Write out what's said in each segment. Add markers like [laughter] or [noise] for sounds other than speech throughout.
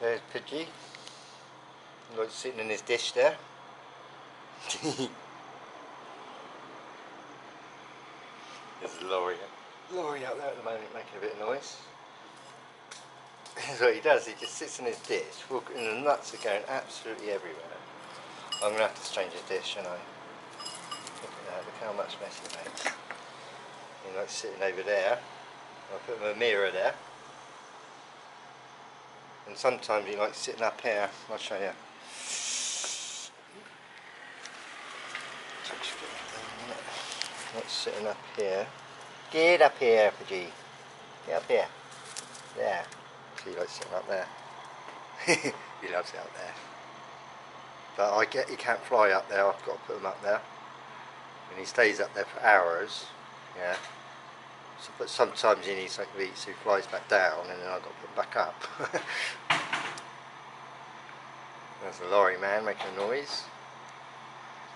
Uh, There's Piggy. Like sitting in his dish there. [laughs] There's lorry, lorry out there at the moment making a bit of noise. That's what he does, he just sits in his dish, walking, and the nuts are going absolutely everywhere. I'm going to have to change his dish, and I look at that, look how much mess he makes. He likes sitting over there. I'll put him a mirror there. And sometimes he likes sitting up here. I'll show you. Like sitting up here. Get up here, Piggy. Get up here. There. See, he likes sitting up there. [laughs] he loves it up there. But I get he can't fly up there. I've got to put him up there. And he stays up there for hours. Yeah. So, but sometimes he needs something to eat, so he flies back down, and then I've got to put him back up. [laughs] There's the lorry man making a noise.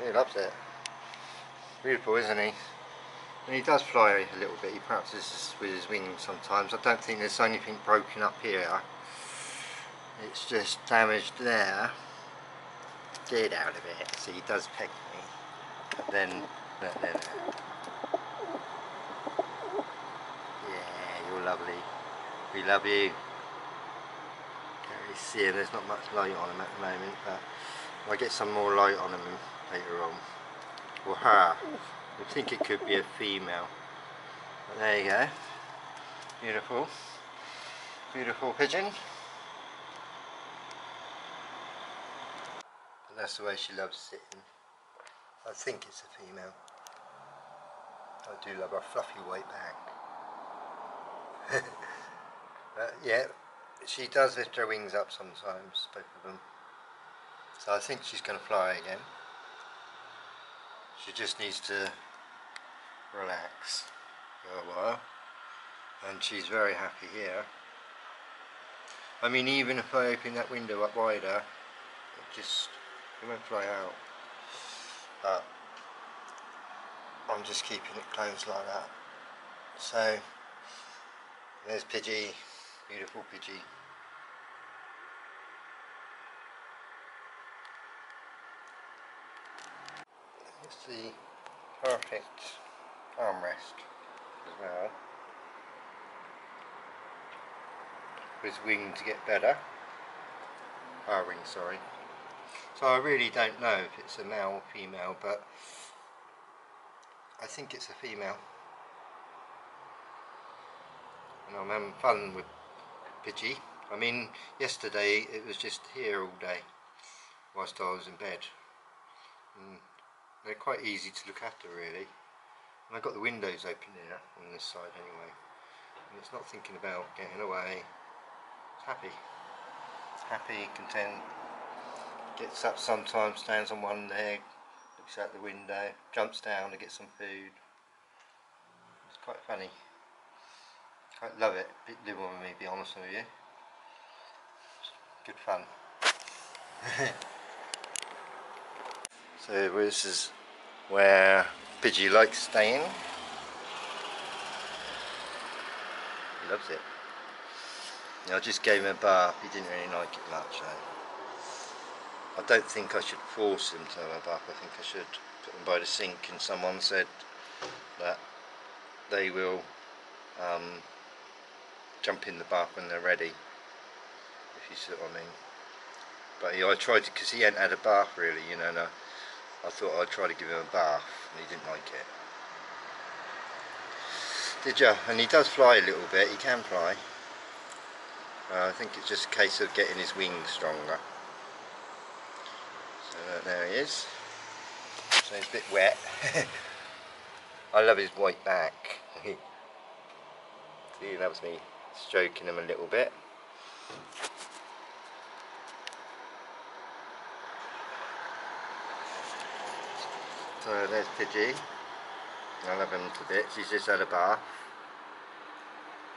He loves it. Beautiful, isn't he? And he does fly a little bit. He practices with his wings sometimes. I don't think there's anything broken up here. It's just damaged there. Get out of it. See, he does peck me. But then, there, there, there. Yeah, you're lovely. We love you. Can't really see him. There's not much light on them at the moment, but I'll get some more light on them later on. Or her. I think it could be a female. But there you go. Beautiful. Beautiful pigeon. And that's the way she loves sitting. I think it's a female. I do love her fluffy white back. But [laughs] uh, yeah, she does lift her wings up sometimes, both of them. So I think she's going to fly again. She just needs to relax for a while and she's very happy here I mean even if I open that window up wider it just it won't fly out but I'm just keeping it closed like that so there's Piggy beautiful Piggy it's the perfect. Armrest as well. With wing to get better. Ah, Our wing sorry. So I really don't know if it's a male or female but I think it's a female and I'm having fun with Piggy I mean yesterday it was just here all day whilst I was in bed and they're quite easy to look after really and I've got the windows open here on this side anyway. And it's not thinking about getting away. It's happy. It's happy, content. Gets up sometimes, stands on one leg, looks out the window, jumps down to get some food. It's quite funny. Quite love it. Little with me, be honest with you. Good fun. [laughs] so this is where Piggy likes staying. He loves it. I just gave him a bath, he didn't really like it much though. I don't think I should force him to have a bath, I think I should put him by the sink and someone said that they will um, jump in the bath when they're ready, if you see what I mean. But I tried to, because he hadn't had a bath really, you know, and I, I thought I'd try to give him a bath and he didn't like it. Did you? And he does fly a little bit, he can fly. Uh, I think it's just a case of getting his wings stronger. So uh, there he is. So he's a bit wet. [laughs] I love his white back. [laughs] He loves me stroking him a little bit. So there's Piggy. I love him to bits. He's just had a bath.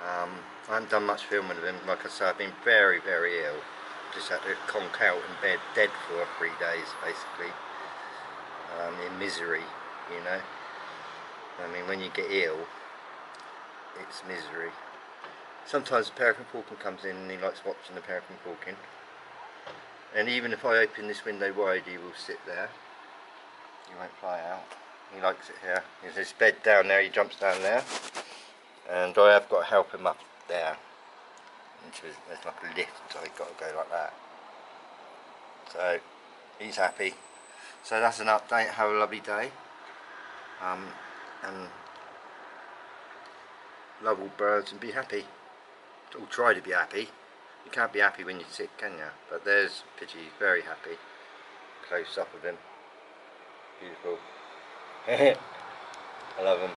Um, I haven't done much filming of him. Like I said, I've been very, very ill. Just had to conk out in bed, dead for three days, basically. Um, in misery, you know. I mean, when you get ill, it's misery. Sometimes the peregrine falcon comes in and he likes watching the peregrine falcon. And even if I open this window wide, he will sit there. He won't fly out. He likes it here. There's his bed down there, he jumps down there. And I have got to help him up there. His, there's like a lift, so I've got to go like that. So, he's happy. So that's an update, have a lovely day. Um, and love all birds and be happy. Or try to be happy. You can't be happy when you're sick, can you? But there's Piggy, very happy. Close up of him. Beautiful. [laughs] I love him.